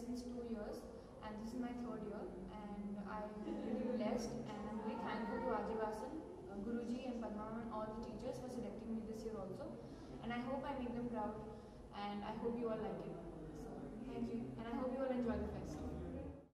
since two years and this is my third year and I'm really blessed and I'm very thankful to Ajivasan, uh, Guruji and Padma and all the teachers for selecting me this year also and I hope I make them proud and I hope you all like it. So, thank you.